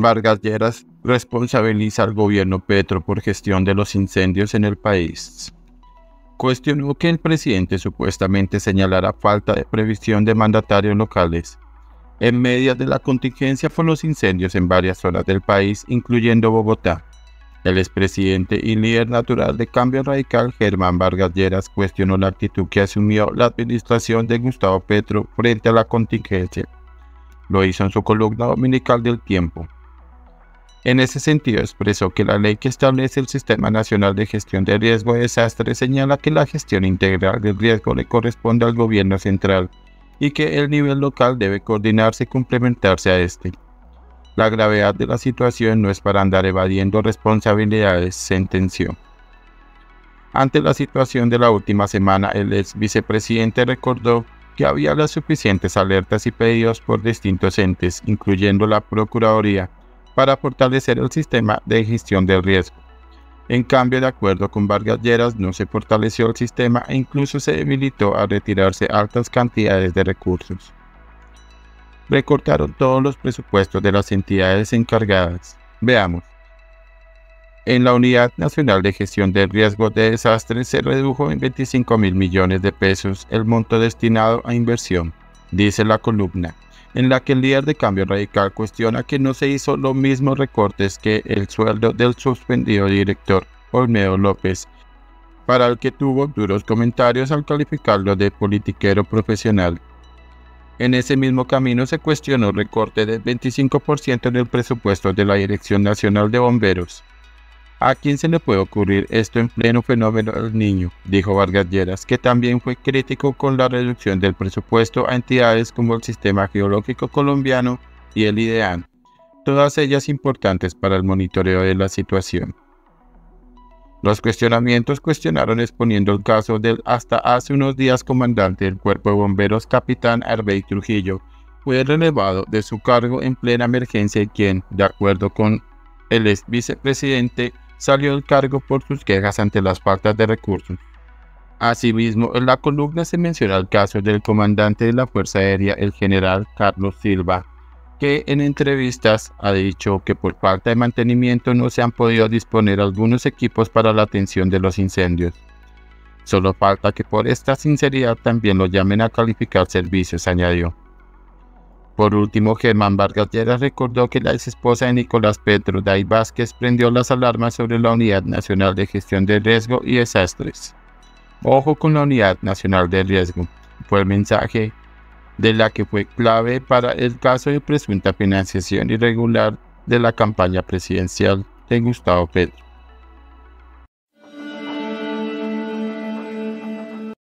Vargas Lleras responsabiliza al gobierno Petro por gestión de los incendios en el país. Cuestionó que el presidente supuestamente señalara falta de previsión de mandatarios locales en medio de la contingencia por los incendios en varias zonas del país, incluyendo Bogotá. El expresidente y líder natural de Cambio Radical, Germán Vargas Lleras, cuestionó la actitud que asumió la administración de Gustavo Petro frente a la contingencia. Lo hizo en su columna dominical del tiempo. En ese sentido, expresó que la ley que establece el Sistema Nacional de Gestión de Riesgo de Desastres señala que la gestión integral del riesgo le corresponde al gobierno central y que el nivel local debe coordinarse y complementarse a este. La gravedad de la situación no es para andar evadiendo responsabilidades, sentenció. Ante la situación de la última semana, el ex vicepresidente recordó que había las suficientes alertas y pedidos por distintos entes, incluyendo la Procuraduría, para fortalecer el sistema de gestión del riesgo. En cambio, de acuerdo con Vargas Lleras, no se fortaleció el sistema e incluso se debilitó a retirarse altas cantidades de recursos recortaron todos los presupuestos de las entidades encargadas. Veamos. En la Unidad Nacional de Gestión de Riesgos de Desastres se redujo en 25 mil millones de pesos el monto destinado a inversión, dice la columna, en la que el líder de Cambio Radical cuestiona que no se hizo los mismos recortes que el sueldo del suspendido director Olmedo López, para el que tuvo duros comentarios al calificarlo de politiquero profesional. En ese mismo camino se cuestionó recorte del 25% en el presupuesto de la Dirección Nacional de Bomberos. ¿A quién se le puede ocurrir esto en pleno fenómeno del niño? Dijo Vargas Lleras, que también fue crítico con la reducción del presupuesto a entidades como el Sistema Geológico Colombiano y el IDEAN, todas ellas importantes para el monitoreo de la situación. Los cuestionamientos cuestionaron exponiendo el caso del hasta hace unos días comandante del Cuerpo de Bomberos capitán Arbey Trujillo, fue relevado de su cargo en plena emergencia y quien, de acuerdo con el ex vicepresidente, salió del cargo por sus quejas ante las faltas de recursos. Asimismo, en la columna se menciona el caso del comandante de la Fuerza Aérea, el general Carlos Silva, que en entrevistas ha dicho que por falta de mantenimiento no se han podido disponer algunos equipos para la atención de los incendios. Solo falta que por esta sinceridad también lo llamen a calificar servicios, añadió. Por último, Germán Vargas Lleras recordó que la ex esposa de Nicolás Petro, Day Vázquez, prendió las alarmas sobre la Unidad Nacional de Gestión de Riesgo y Desastres. Ojo con la Unidad Nacional de Riesgo, fue el mensaje de la que fue clave para el caso de presunta financiación irregular de la campaña presidencial de Gustavo Petro.